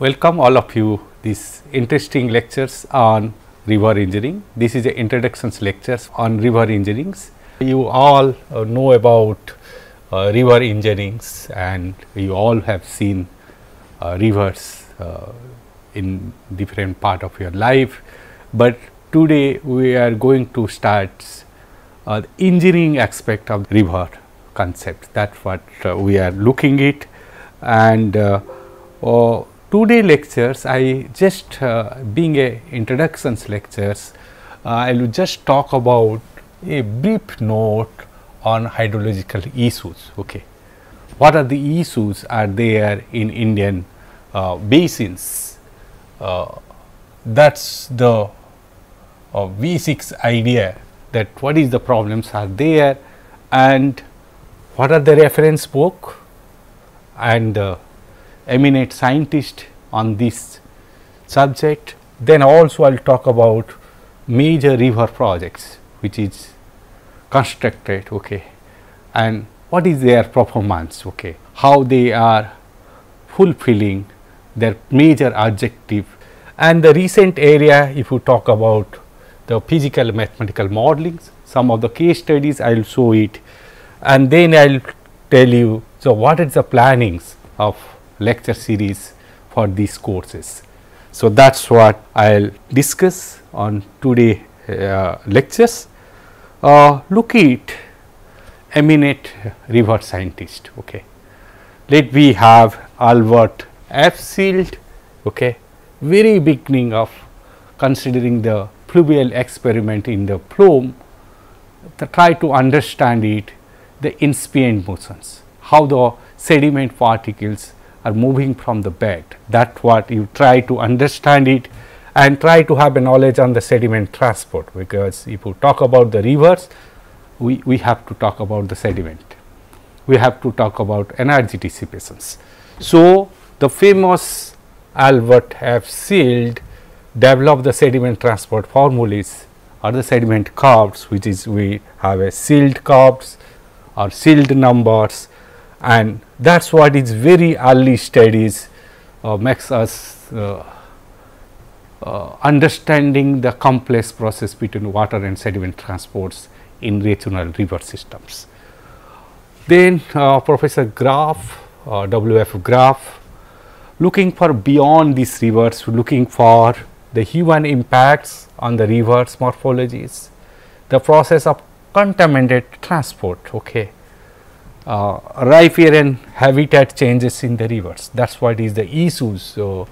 Welcome all of you these interesting lectures on river engineering. This is the introductions lectures on river engineering. You all uh, know about uh, river engineering and you all have seen uh, rivers uh, in different part of your life, but today we are going to start uh, the engineering aspect of river concept that what uh, we are looking it and today lectures I just uh, being a introductions lectures uh, I will just talk about a brief note on hydrological issues okay? What are the issues are there in Indian uh, basins? Uh, that is the uh, V6 idea that what is the problems are there and what are the reference book and uh, eminent scientist on this subject. Then also I will talk about major river projects which is constructed okay, and what is their performance, okay, how they are fulfilling their major objective. And the recent area if you talk about the physical mathematical modelings, some of the case studies I will show it. And then I will tell you so what is the plannings of lecture series for these courses. So, that is what I will discuss on today uh, lectures. Uh, look at eminent river scientist. Okay. Let we have Albert Shields, okay, very beginning of considering the fluvial experiment in the flume, to try to understand it, the incipient motions, how the sediment particles are moving from the bed. That what you try to understand it and try to have a knowledge on the sediment transport, because if you talk about the rivers, we, we have to talk about the sediment, we have to talk about energy dissipations. So, the famous Albert Shields developed the sediment transport formulas or the sediment curves which is we have a Shields curves or Shields numbers and that is what is very early studies uh, makes us uh, uh, understanding the complex process between water and sediment transports in regional river systems. Then uh, Professor Graf, uh, W. F. Graf looking for beyond these rivers, looking for the human impacts on the rivers morphologies, the process of contaminated transport. Okay uh, riparian habitat changes in the rivers. That is what is the issues. So,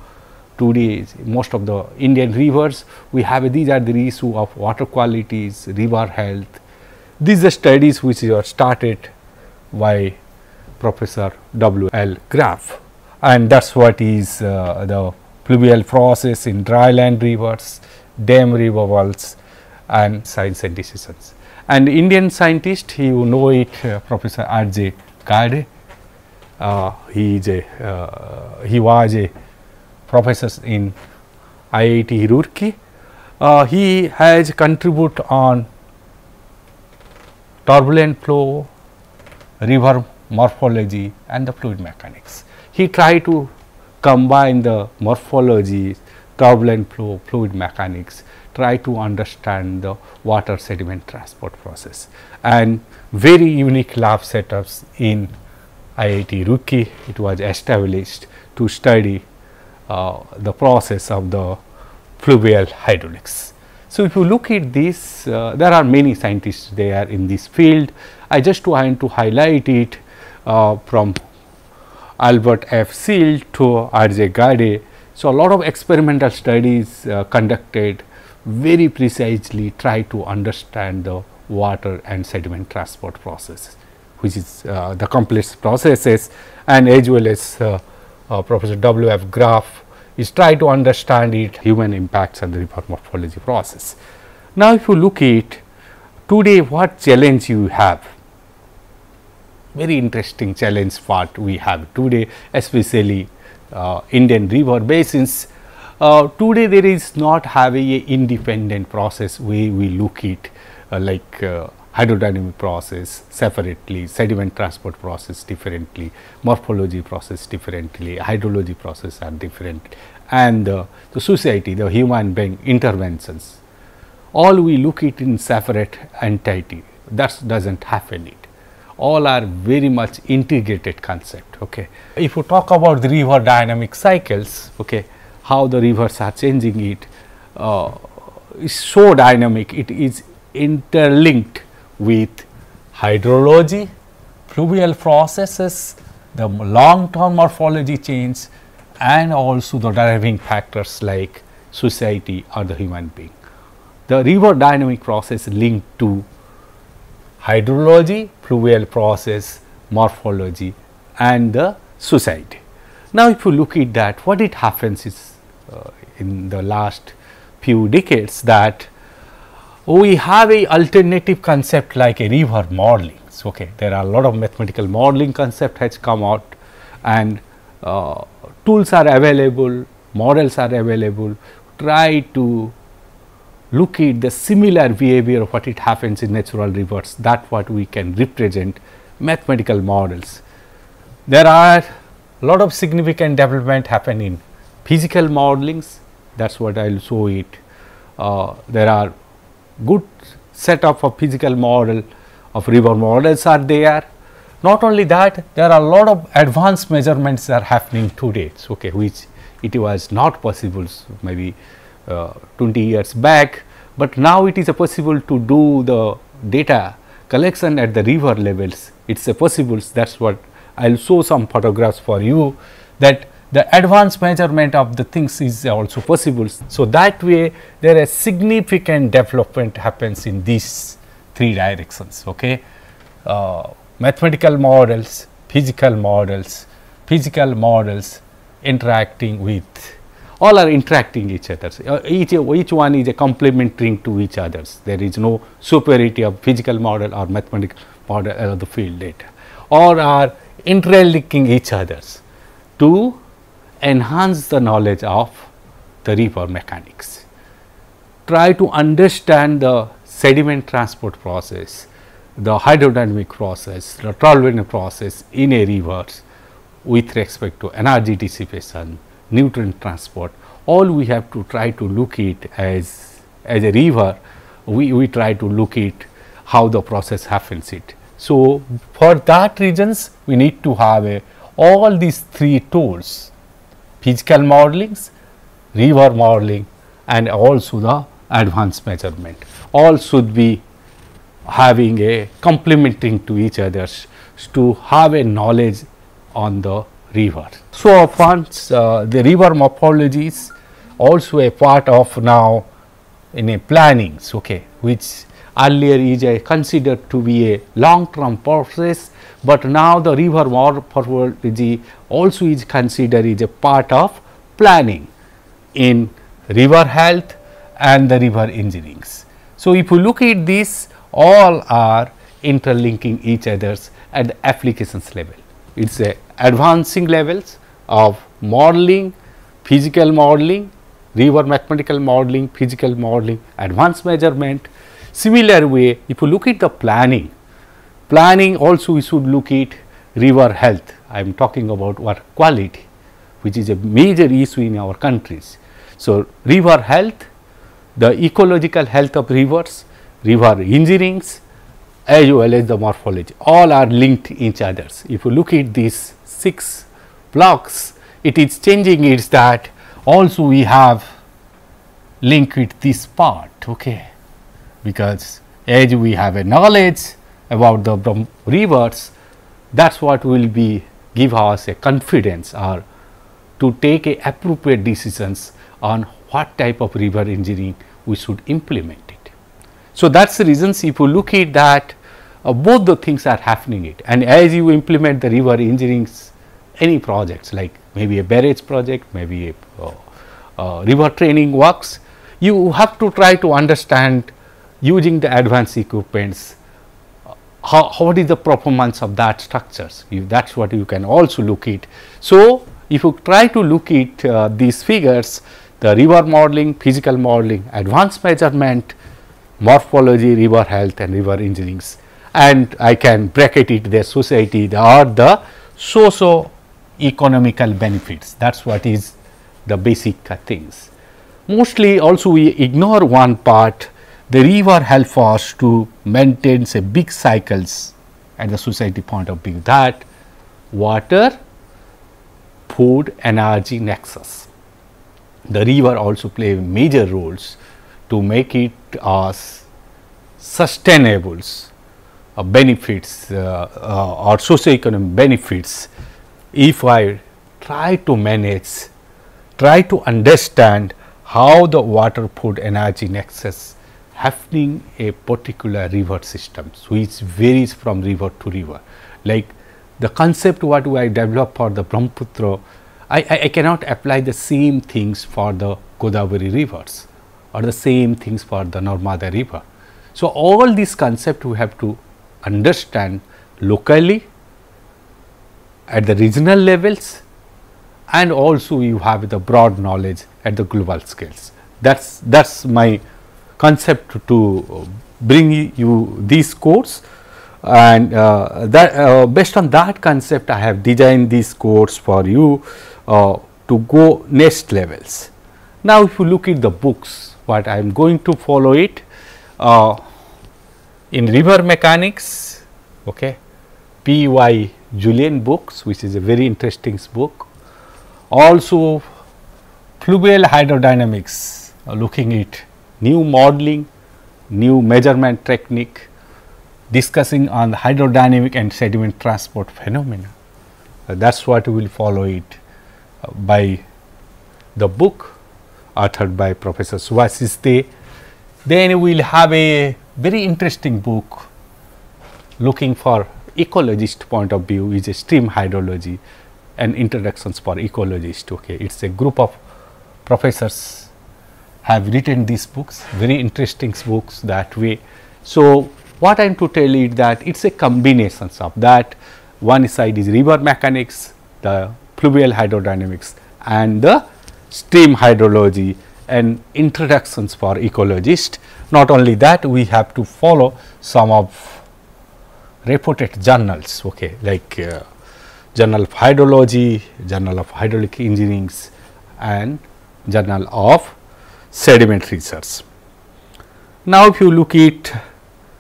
today most of the Indian rivers we have these are the issue of water qualities, river health. These are studies which are started by Professor W. L. Graf and that is what is uh, the fluvial process in dryland rivers, dam removals and science and decisions and Indian scientist you know it uh, Professor R. J. Garde. Uh, he is a uh, he was a professor in IIT Roorkee. Uh, he has contribute on turbulent flow, river morphology and the fluid mechanics. He tried to combine the morphology, turbulent flow, fluid mechanics try to understand the water sediment transport process and very unique lab setups in IIT Roorkee. It was established to study uh, the process of the fluvial hydraulics. So, if you look at this, uh, there are many scientists there in this field. I just want to highlight it uh, from Albert Shields to R. J. Garde. So, a lot of experimental studies uh, conducted very precisely try to understand the water and sediment transport process which is uh, the complex processes and as well as uh, uh, Professor W. F. Graf is try to understand it human impacts on the river morphology process. Now, if you look at today what challenge you have very interesting challenge part we have today especially uh, Indian river basins uh, today there is not having a independent process way we look it uh, like uh, hydrodynamic process separately, sediment transport process differently, morphology process differently, hydrology process are different and uh, the society, the human being interventions. All we look it in separate entity that does not happen it. All are very much integrated concept. Okay. If you talk about the river dynamic cycles, okay, how the rivers are changing it uh, is so dynamic, it is interlinked with hydrology, fluvial processes, the long term morphology change and also the driving factors like society or the human being. The river dynamic process linked to hydrology, fluvial process, morphology and the society. Now, if you look at that what it happens is in the last few decades that we have a alternative concept like a river modeling. So, okay, there are a lot of mathematical modeling concept has come out and uh, tools are available, models are available, try to look at the similar behavior of what it happens in natural rivers that what we can represent mathematical models. There are a lot of significant development happen in physical modelings that is what I will show it. Uh, there are good setup of physical model of river models are there. Not only that, there are a lot of advanced measurements are happening today, okay, which it was not possible maybe uh, 20 years back, but now it is possible to do the data collection at the river levels. It is a possible that is what I will show some photographs for you that the advanced measurement of the things is also possible. So, that way there is significant development happens in these three directions. Okay. Uh, mathematical models, physical models, physical models interacting with all are interacting each other. Uh, each, each one is a complementing to each others. There is no superiority of physical model or mathematical model of the field data or are interlinking each others to enhance the knowledge of the river mechanics. Try to understand the sediment transport process, the hydrodynamic process, the Trollwine process in a river with respect to energy dissipation, nutrient transport, all we have to try to look it as, as a river, we, we try to look it how the process happens it. So, for that reasons we need to have a, all these three tools physical modelings, river modeling and also the advanced measurement. All should be having a complementing to each other to have a knowledge on the river. So, once uh, the river morphology is also a part of now in a plannings okay, which earlier is a considered to be a long term process but now the river morphology also is considered is a part of planning in river health and the river engineerings. So, if you look at this all are interlinking each others at the applications level. It is a advancing levels of modeling, physical modeling, river mathematical modeling, physical modeling, advanced measurement. Similar way, if you look at the planning, Planning also we should look at river health. I am talking about water quality, which is a major issue in our countries. So, river health, the ecological health of rivers, river engineerings as well as the morphology all are linked each others. If you look at these 6 blocks, it is changing is that also we have link with this part, okay, because as we have a knowledge about the, rivers that is what will be give us a confidence or to take a appropriate decisions on what type of river engineering we should implement it. So, that is the reasons if you look at that uh, both the things are happening it and as you implement the river engineering any projects like maybe a barrage project, maybe a uh, uh, river training works, you have to try to understand using the advanced equipments how, what is the performance of that structures that is what you can also look at. So, if you try to look at uh, these figures the river modeling, physical modeling, advanced measurement morphology, river health and river engineers and I can bracket it their society or the socio economical benefits that is what is the basic things. Mostly also we ignore one part the river help us to maintain say big cycles at the society point of view that water, food, energy nexus. The river also play major roles to make it as sustainable uh, benefits uh, uh, or socio-economic benefits if I try to manage, try to understand how the water food energy nexus happening a particular river system which varies from river to river. Like the concept what I developed for the Brahmaputra, I, I, I, cannot apply the same things for the Godavari rivers or the same things for the Narmada river. So, all these concepts we have to understand locally at the regional levels and also you have the broad knowledge at the global scales. That is that is my concept to bring you these course and uh, that uh, based on that concept I have designed this course for you uh, to go next levels. Now, if you look at the books what I am going to follow it uh, in river mechanics okay, P. Y. Julien books which is a very interesting book. Also fluvial hydrodynamics uh, looking at new modeling, new measurement technique discussing on the hydrodynamic and sediment transport phenomena. Uh, that is what we will follow it uh, by the book authored by Professor Subhasish Dey. Then we will have a very interesting book looking for ecologist point of view is a stream hydrology and introductions for ecologist. Okay. It is a group of professors have written these books, very interesting books that way. So, what I am to tell is that it is a combination of that one side is river mechanics, the fluvial hydrodynamics and the stream hydrology and introductions for ecologist. Not only that we have to follow some of reported journals okay, like uh, Journal of Hydrology, Journal of Hydraulic Engineering and Journal of Sediment Research. Now, if you look at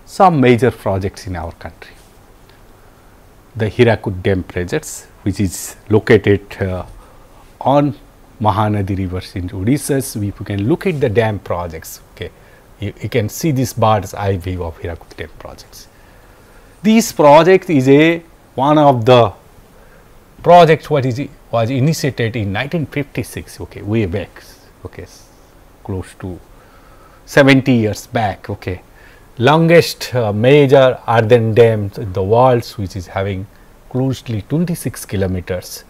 some major projects in our country, the Hirakud Dam projects which is located uh, on Mahanadi rivers in Odisha, if you can look at the dam projects, okay, you, you can see this bird's eye view of Hirakud Dam projects. This project is a one of the projects what is was initiated in 1956 okay way back okay close to 70 years back okay longest uh, major earthen dam the world which is having closely 26 kilometers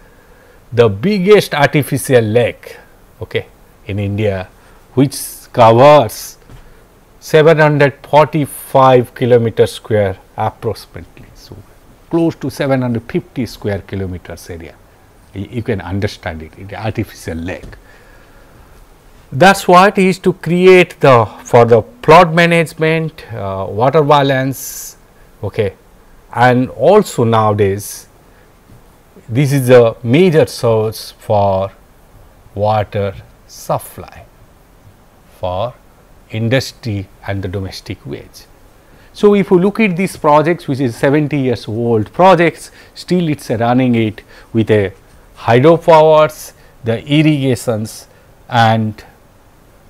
the biggest artificial lake okay in india which covers 745 kilometer square approximately. So, close to 750 square kilometers area, you, you can understand it, it artificial lake. That is what is to create the for the plot management, uh, water balance okay. and also nowadays this is a major source for water supply for industry and the domestic wage. So, if you look at these projects which is 70 years old projects still it is running it with a hydropowers, the irrigations and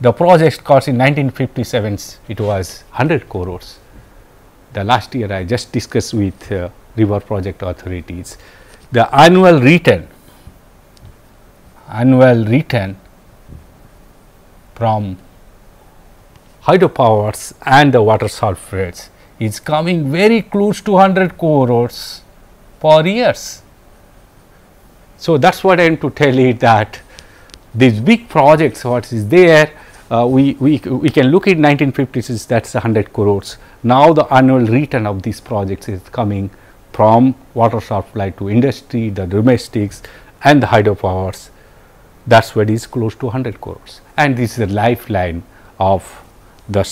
the project cost in 1957 it was 100 crores. The last year I just discussed with uh, river project authorities. The annual return, annual return from hydropowers and the water sulphates is coming very close to 100 crores per years. So, that is what I am to tell you that these big projects what is there uh, we, we, we can look at 1956 that is 100 crores. Now, the annual return of these projects is coming from water supply to industry, the domestics and the hydropowers that is what is close to 100 crores and this is the lifeline of the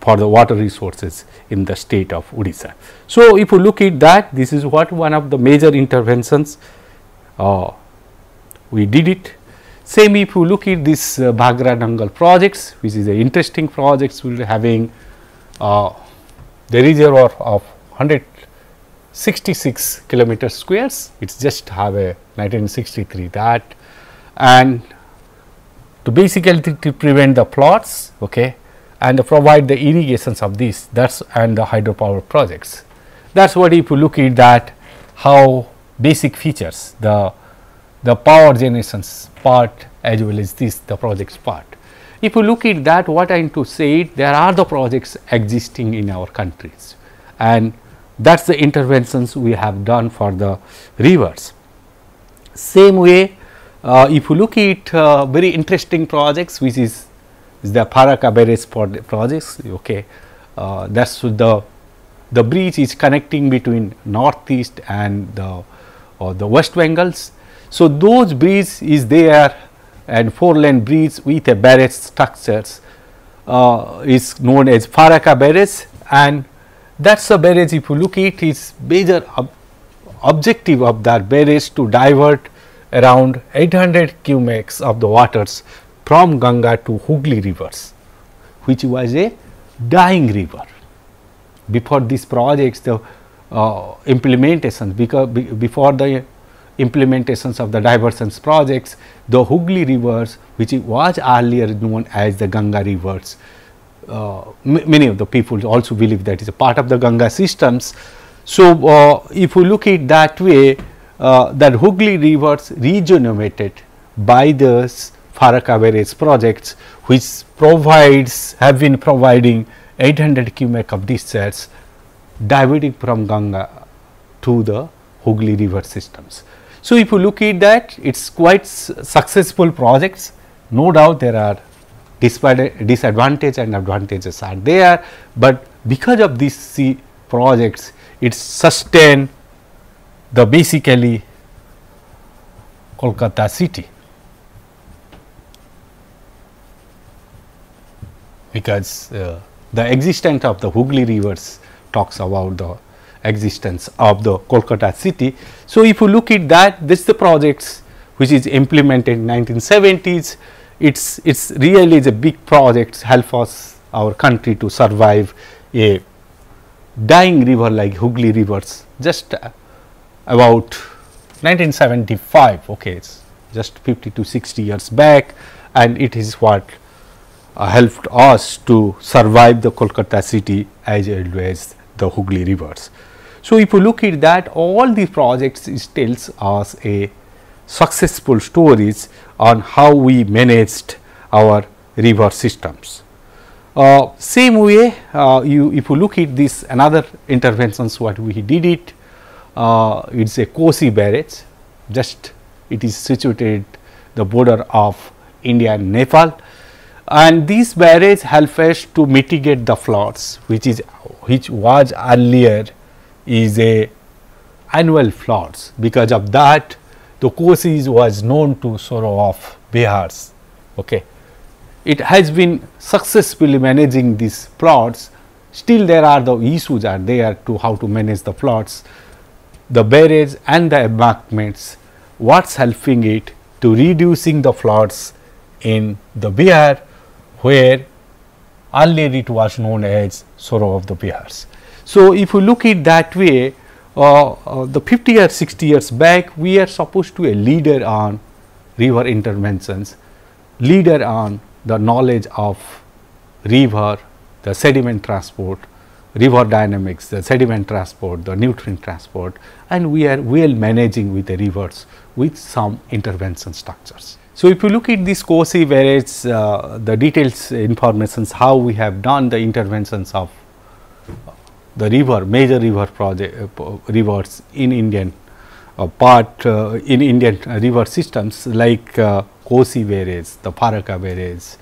for the water resources in the state of Odisha. So, if you look at that this is what one of the major interventions uh, we did it. Same if you look at this uh, Bhakra Nangal projects which is a interesting projects are having uh, the reservoir of 166 kilometer squares it is just have a 1963 that and to basically to prevent the floods okay and provide the irrigations of this that's and the hydropower projects. That is what if you look at that how basic features the the power generations part as well as this the projects part. If you look at that what I am to say there are the projects existing in our countries and that is the interventions we have done for the rivers. Same way uh, if you look at uh, very interesting projects which is, is the Farakka barrage projects okay uh, that is the the bridge is connecting between northeast and the the west Bengals. So, those bridge is there and four lane bridge with a barrage structures uh, is known as Farakka barrage and that is a barrage if you look at its major ob objective of that barrage to divert around 800 cumecs of the waters from Ganga to Hooghly rivers, which was a dying river. Before these projects, the uh, implementations, because be, before the implementations of the diversions projects, the Hooghly rivers, which was earlier known as the Ganga rivers, uh, many of the people also believe that is a part of the Ganga systems. So, uh, if you look at that way, uh, that Hooghly rivers regenerated by the Farakka barrage projects which provides have been providing 800 cubic of discharge diverting from Ganga to the Hooghly river systems. So, if you look at that it is quite successful projects. No doubt there are disadvantages and advantages are there, but because of these projects it sustain the basically Kolkata city. Because uh, the existence of the Hooghly rivers talks about the existence of the Kolkata city. So, if you look at that this is the projects which is implemented in 1970s it's it's really is a big project help us our country to survive a dying river like Hooghly rivers just uh, about 1975 okay it's just 50 to 60 years back and it is what uh, helped us to survive the Kolkata city as well as the Hooghly rivers. So, if you look at that all the projects tells us a successful stories on how we managed our river systems. Uh, same way uh, you if you look at this another interventions what we did it uh, it is a Kosi barrage just it is situated the border of India and Nepal and this barrage help us to mitigate the floods which is which was earlier is a annual floods because of that the Kosi was known to sorrow of Bihars. Okay. It has been successfully managing these floods still there are the issues are there to how to manage the floods the barrage and the embankments what is helping it to reducing the floods in the Bihar where earlier it was known as sorrow of the Bihars. So, if you look it that way uh, uh, the 50 or 60 years back we are supposed to a leader on river interventions, leader on the knowledge of river, the sediment transport, river dynamics, the sediment transport, the nutrient transport and we are well managing with the rivers with some intervention structures. So, if you look at this Kosi whereas uh, the details informations how we have done the interventions of the river major river project uh, rivers in Indian uh, part uh, in Indian river systems like Kosi barrage, the Farakka barrage,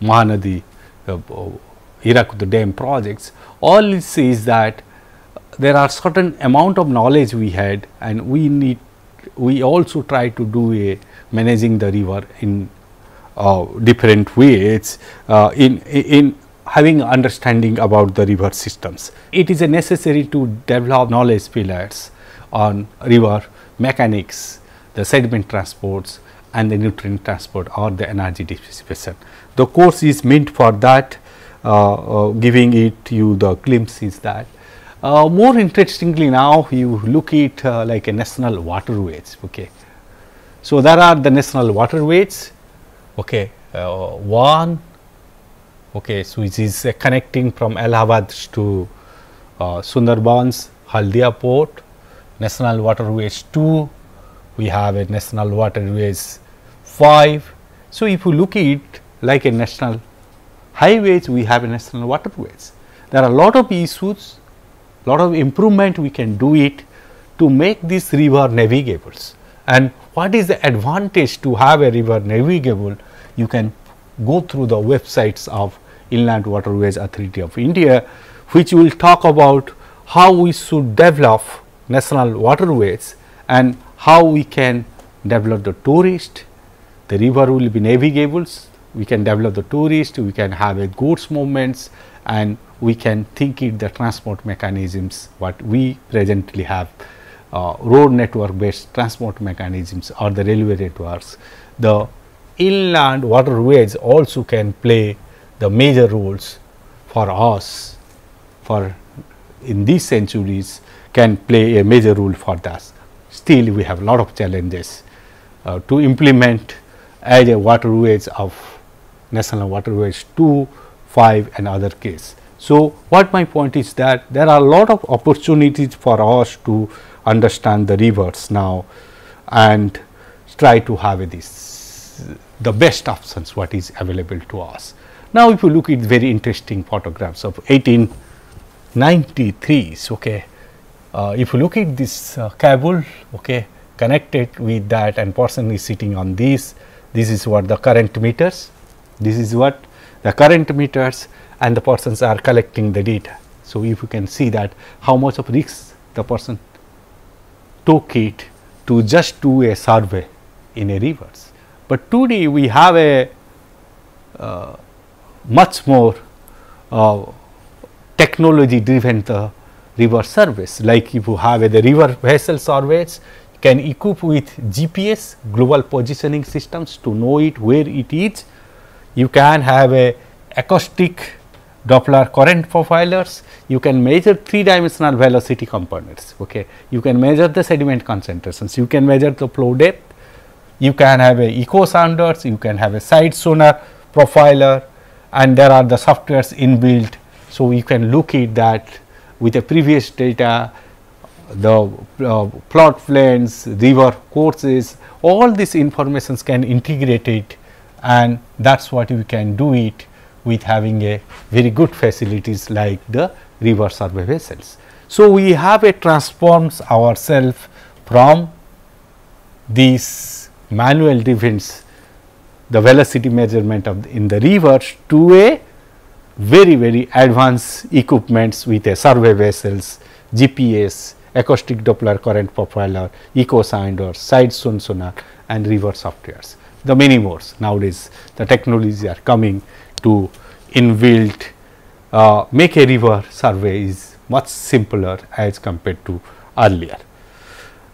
Mahanadi, uh, dam projects. All it says that there are certain amount of knowledge we had and we need we also try to do a managing the river in uh, different ways uh, in in having understanding about the river systems. It is necessary to develop knowledge pillars on river mechanics, the sediment transports and the nutrient transport or the energy dissipation. The course is meant for that uh, uh, giving it you the glimpse is that. Uh, more interestingly now you look at uh, like a national waterways. Okay. So, there are the national waterways okay, uh, one okay, so which is uh, connecting from Allahabad to Sundarbans, Haldia port, national waterways 2, we have a national waterways 5. So, if you look at it like a national highways, we have a national waterways. There are a lot of issues, lot of improvement we can do it to make this river navigables. And what is the advantage to have a river navigable? You can go through the websites of Inland Waterways Authority of India, which will talk about how we should develop national waterways and how we can develop the tourist, the river will be navigables, we can develop the tourist, we can have a goods movements and we can think it the transport mechanisms what we presently have uh, road network based transport mechanisms or the railway networks. The inland waterways also can play the major roles for us for in these centuries can play a major role for us. Still we have a lot of challenges uh, to implement as a waterways of national waterways 2, 5 and other case. So, what my point is that there are a lot of opportunities for us to understand the rivers now and try to have this the best options what is available to us. Now, if you look at very interesting photographs of 1893, okay, uh, if you look at this uh, cable okay, connected with that and person is sitting on this, this is what the current meters, this is what the current meters and the persons are collecting the data. So, if you can see that how much of risk the person took it to just do a survey in a rivers. But today we have a uh, much more uh, technology driven the river surveys like if you have a, the river vessel surveys you can equip with GPS global positioning systems to know it where it is. You can have a acoustic Doppler current profilers, you can measure three dimensional velocity components. Okay. You can measure the sediment concentrations, you can measure the flow depth, you can have a echo sounders, you can have a side sonar profiler and there are the softwares inbuilt. So, you can look at that with the previous data, the uh, plot planes, river courses, all these informations can integrate it and that is what you can do it with having a very good facilities like the river survey vessels. So, we have a transforms ourselves from these manual defense the velocity measurement of the, in the rivers to a very very advanced equipments with a survey vessels, GPS, acoustic Doppler current profiler, echo sounder, side sonar and river softwares. The many more nowadays the technologies are coming to inbuilt uh, make a river survey is much simpler as compared to earlier.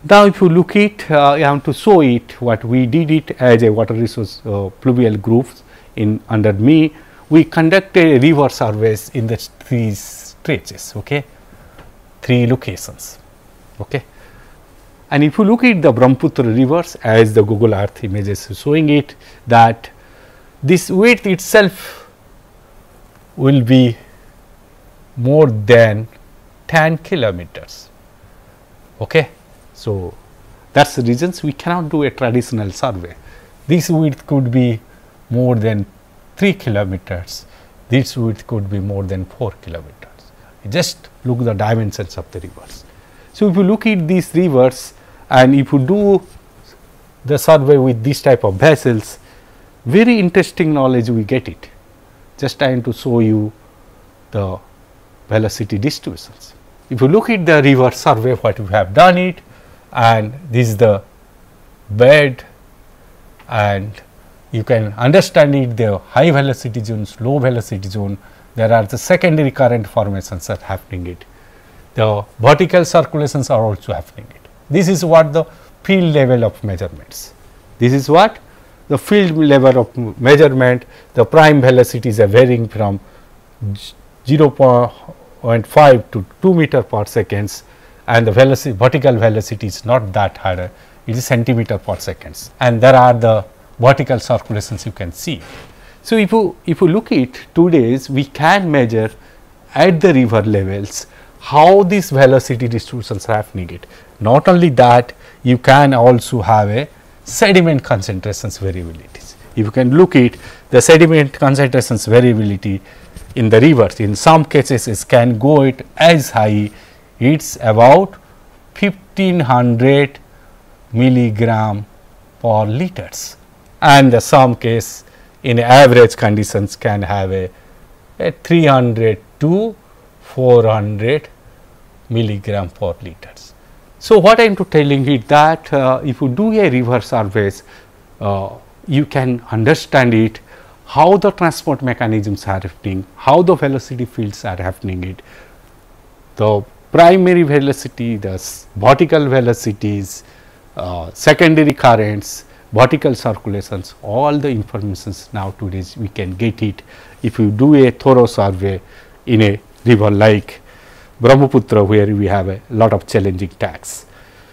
Now, if you look it, uh, I want to show it what we did it as a water resource uh, fluvial groups in under me. We conducted river surveys in the three stretches, okay, three locations, okay. And if you look at the Brahmaputra rivers as the Google Earth images showing it that this width itself will be more than 10 kilometers. Okay. So, that is the reasons we cannot do a traditional survey. This width could be more than 3 kilometers, this width could be more than 4 kilometers. Just look the dimensions of the rivers. So, if you look at these rivers and if you do the survey with this type of vessels, very interesting knowledge we get it just trying to show you the velocity distributions. If you look at the river survey what we have done it and this is the bed and you can understand it the high velocity zones, low velocity zone, there are the secondary current formations are happening it. The vertical circulations are also happening it. This is what the field level of measurements. This is what the field level of measurement, the prime velocities are varying from 0.5 to 2 meter per seconds and the velocity vertical velocity is not that high, it is centimeter per seconds and there are the vertical circulations you can see. So, if you if you look at today's we can measure at the river levels how these velocity distributions are happening it. Not only that you can also have a sediment concentrations variabilities. If you can look at the sediment concentrations variability in the rivers in some cases it can go it as high it is about 1500 milligram per liters and the some case in average conditions can have a, a 300 to 400 milligram per liters. So, what I am to telling is that uh, if you do a river surveys, uh, you can understand it how the transport mechanisms are happening, how the velocity fields are happening it, the primary velocity, the vertical velocities, uh, secondary currents, vertical circulations, all the informations now today we can get it if you do a thorough survey in a river like Brahmaputra where we have a lot of challenging tags.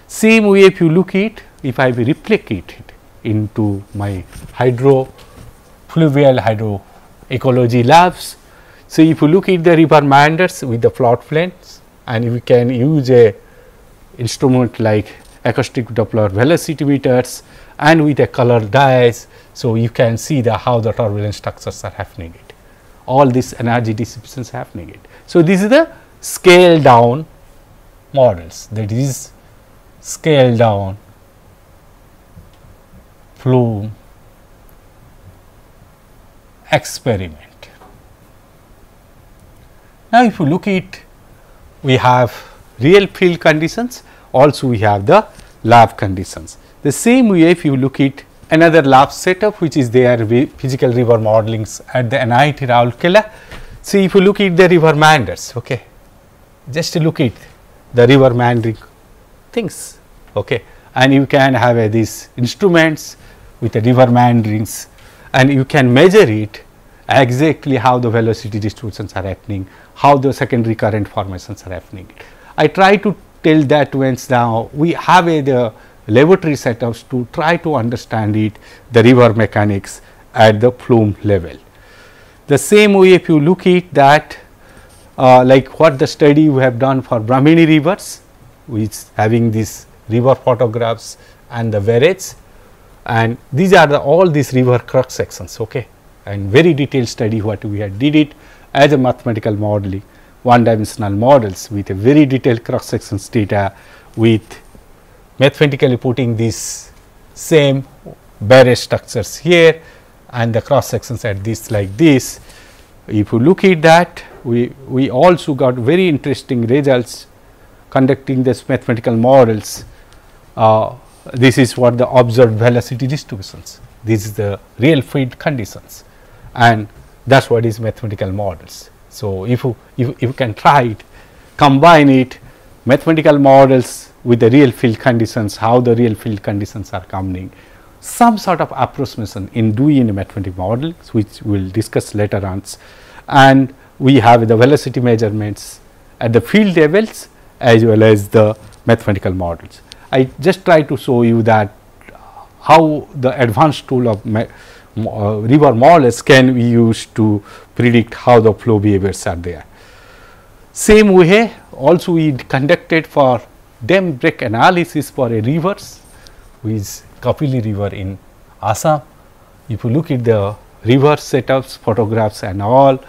Same way if you look it, if I replicate it into my hydro fluvial hydro ecology labs. So, if you look at the river meanders with the floodplains and we can use a instrument like acoustic Doppler velocity meters and with a color dyes. So, you can see the how the turbulent structures are happening it. All this energy distributions happening it. So, this is the scale down models that is scale down flume experiment. Now, if you look at we have real field conditions also we have the lab conditions. The same way if you look at another lab setup which is there physical river modelings at the NIT Rourkela. See if you look at the river meanders, okay. just look at the river meandering things okay. and you can have uh, these instruments with the river meanderings and you can measure it exactly how the velocity distributions are happening, how the secondary current formations are happening. I try to tell that once now we have a, the laboratory setups to try to understand it the river mechanics at the flume level. The same way if you look at that uh, like what the study we have done for Brahmani rivers which having these river photographs and the varieties and these are the all these river cross sections okay and very detailed study what we had did it as a mathematical modeling one dimensional models with a very detailed cross sections data with mathematically putting these same barrier structures here and the cross sections at this like this. If you look at that we, we also got very interesting results conducting this mathematical models. Uh, this is what the observed velocity distributions, this is the real field conditions and that is what is mathematical models. So, if you, if, if you can try it, combine it mathematical models with the real field conditions, how the real field conditions are coming, some sort of approximation in doing a mathematical model which we will discuss later on and we have the velocity measurements at the field levels as well as the mathematical models. I just try to show you that how the advanced tool of uh, river models can be used to predict how the flow behaviors are there. Same way also we conducted for dam break analysis for a rivers which is Kapili river in Assam. If you look at the river setups, photographs and all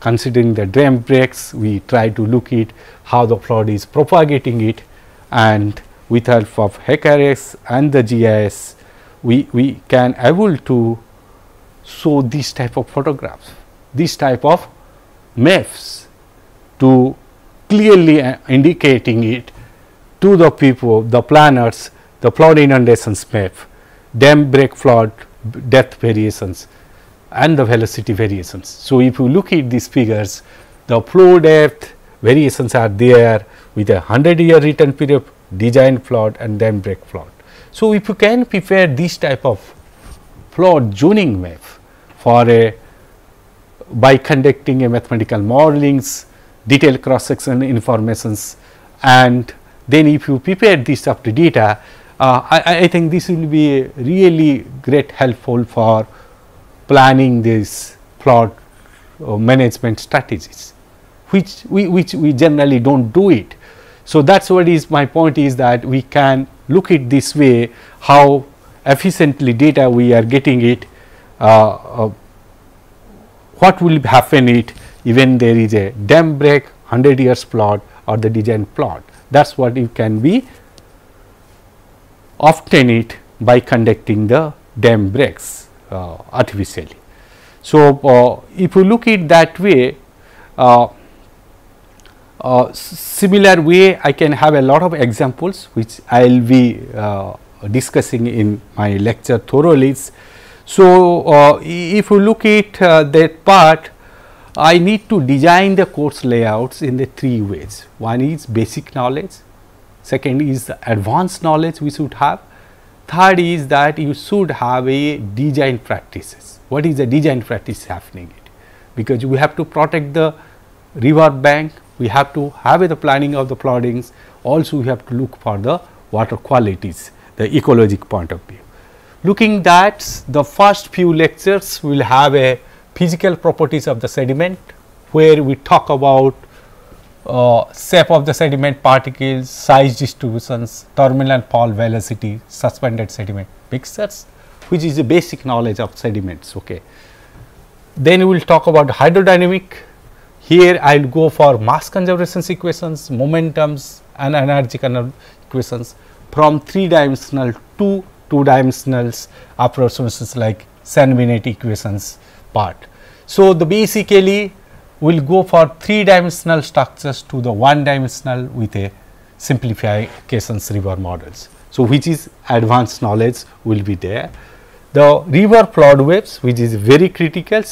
considering the dam breaks, we try to look at how the flood is propagating it and with help of HEC-RAS and the GIS, we, we can able to show this type of photographs, this type of maps to clearly uh, indicating it to the people, the planners, the flood inundations map, dam break flood depth variations, and the velocity variations. So, if you look at these figures the flow depth variations are there with a 100 year return period design flood and then break plot. So, if you can prepare this type of plot zoning map for a by conducting a mathematical modelings, detailed cross section informations and then if you prepare this of the data, uh, I, I, think this will be really great helpful for planning this plot uh, management strategies, which we, which we generally do not do it. So, that is what is my point is that we can look at this way how efficiently data we are getting it, uh, uh what will happen it even there is a dam break 100 years plot or the design plot. That is what you can be obtain it by conducting the dam breaks uh, artificially. So, uh, if you look it that way, uh, uh similar way I can have a lot of examples which I will be uh, discussing in my lecture thoroughly. So, uh, if you look at that part I need to design the course layouts in the three ways. One is basic knowledge, second is the advanced knowledge we should have, third is that you should have a design practices. What is the design practice happening? Because we have to protect the river bank, we have to have the planning of the plottings, also we have to look for the water qualities, the ecologic point of view. Looking that the first few lectures will have a physical properties of the sediment where we talk about uh, shape of the sediment particles, size distributions, terminal and fall velocity, suspended sediment mixtures which is a basic knowledge of sediments. Okay. Then we will talk about hydrodynamic. Here I will go for mass conservation equations, momentums and energy equations from 3 dimensional to 2 dimensional approximations like Saint-Venant equations part. So, the basically will go for 3 dimensional structures to the 1 dimensional with a simplifications river models. So, which is advanced knowledge will be there. The river flood waves which is very critical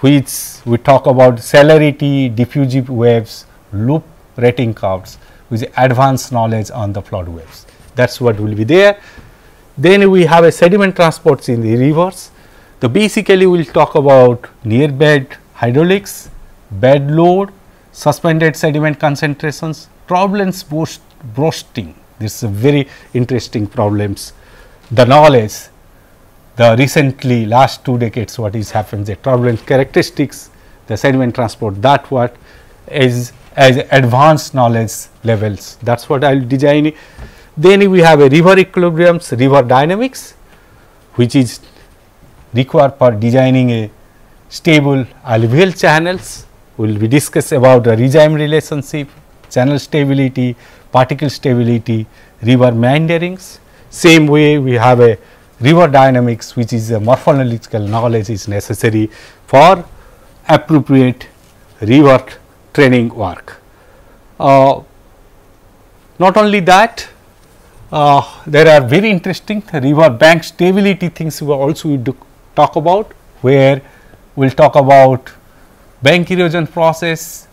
which we talk about celerity, diffusive waves, loop rating curves with advanced knowledge on the flood waves that is what will be there. Then we have a sediment transports in the rivers so, basically we will talk about near bed hydraulics, bed load, suspended sediment concentrations, turbulence boost, bursting. This is a very interesting problems. The knowledge, the recently last two decades what is happened, the turbulence characteristics, the sediment transport that what is as advanced knowledge levels that is what I will design. Then we have a river equilibriums, river dynamics which is required for designing a stable alluvial channels. We will be discuss about the regime relationship, channel stability, particle stability, river meanderings. Same way we have a river dynamics which is a morphological knowledge is necessary for appropriate river training work. Uh, not only that, uh, there are very interesting river bank stability things we also we do talk about where we will talk about bank erosion process,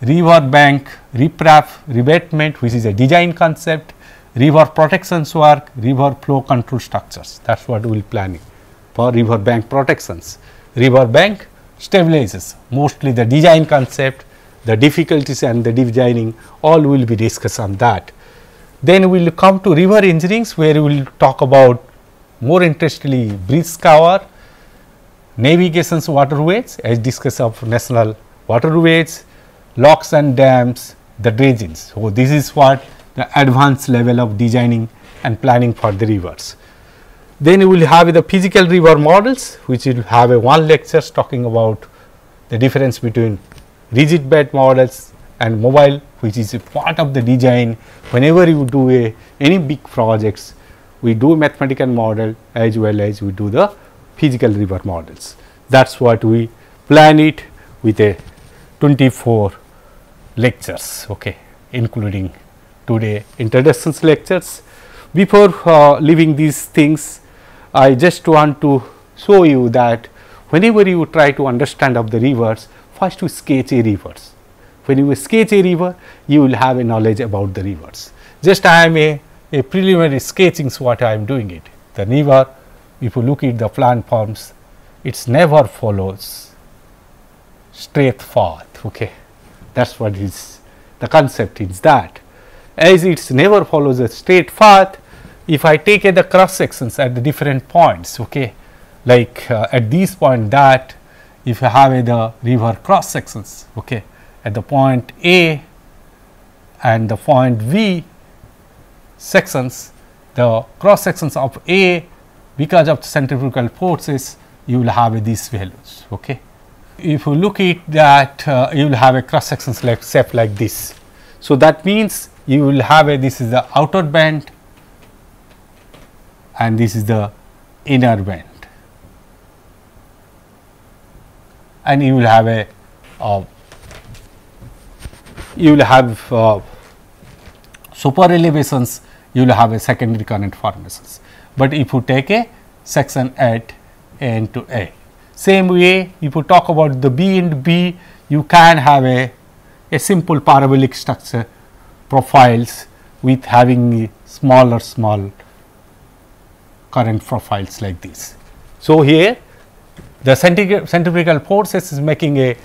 river bank riprap revetment which is a design concept, river protections work, river flow control structures that is what we will planning for river bank protections. River bank stabilizes mostly the design concept, the difficulties and the designing all will be discussed on that. Then we will come to river engineering where we will talk about more interestingly bridge scour, navigations waterways as discussed of national waterways, locks and dams, the dredgings. So, this is what the advanced level of designing and planning for the rivers. Then you will have the physical river models which will have a one lecture talking about the difference between rigid bed models and mobile which is a part of the design whenever you do a any big projects we do mathematical model as well as we do the physical river models. That is what we plan it with a 24 lectures okay, including today introductions lectures. Before uh, leaving these things I just want to show you that whenever you try to understand of the rivers, first you sketch a rivers. When you sketch a river, you will have a knowledge about the rivers. Just I am a, a preliminary sketching is what I am doing it. The river, if you look at the planforms, it never follows straight path. Okay, that's what is the concept is that as it never follows a straight path. If I take the cross sections at the different points, okay, like uh, at this point that if you have the river cross sections, okay, at the point A and the point V sections, the cross sections of A because of the centrifugal forces you will have these values. Okay. If you look at that uh, you will have a cross sections like shape like this. So, that means you will have a this is the outer band and this is the inner band and you will have a uh, you will have uh, super elevations you will have a secondary current formations. But if you take a section at N to A same way if you talk about the B and B you can have a, a simple parabolic structure profiles with having smaller small current profiles like this. So, here the centrifugal forces is making a,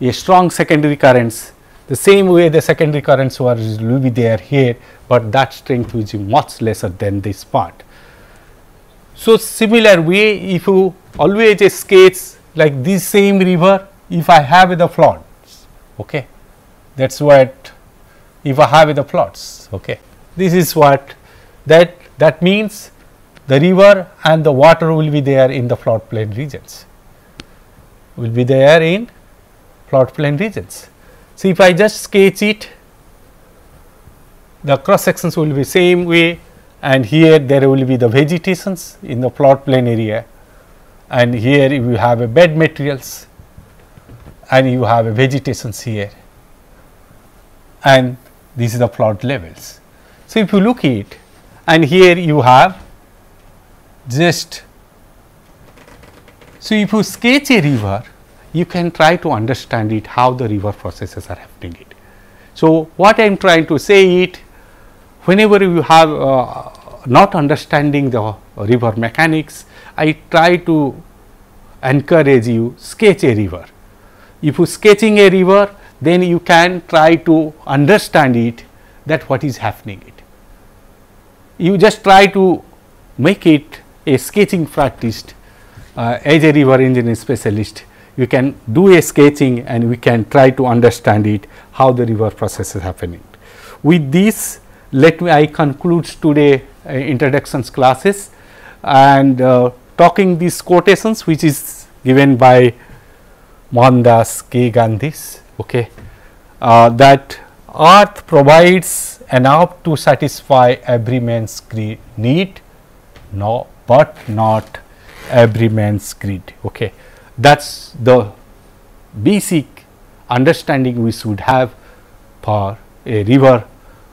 a strong secondary currents the same way the secondary currents were will be there here, but that strength will be much lesser than this part. So, similar way if you always sketch like this same river if I have the floods okay that is what if I have the floods okay. This is what that that means the river and the water will be there in the floodplain regions. Will be there in floodplain regions. So, if I just sketch it the cross sections will be same way and here there will be the vegetations in the floodplain area. And here you have a bed materials and you have a vegetations here. And this is the flood levels. So, if you look it and here you have just so if you sketch a river you can try to understand it how the river processes are happening it. So, what I am trying to say it whenever you have uh, not understanding the river mechanics, I try to encourage you sketch a river. If you sketching a river, then you can try to understand it that what is happening it. You just try to make it a sketching practice uh, as a river engineering specialist you can do a sketching and we can try to understand it how the river process is happening. With this let me I conclude today uh, introductions classes and uh, talking these quotations which is given by Mohandas K. Gandhis okay, uh, that earth provides enough to satisfy every man's need no but not every man's greed. Okay that is the basic understanding we should have for a river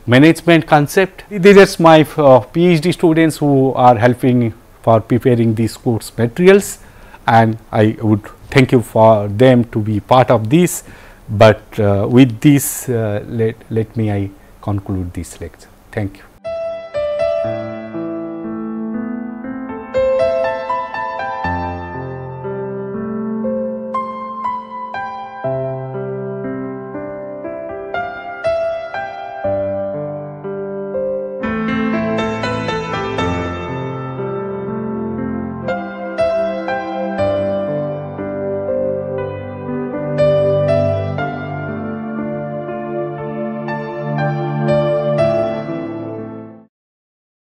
management concept. These are my uh, PhD students who are helping for preparing these course materials and I would thank you for them to be part of this, but uh, with this uh, let, let me I conclude this lecture. Thank you.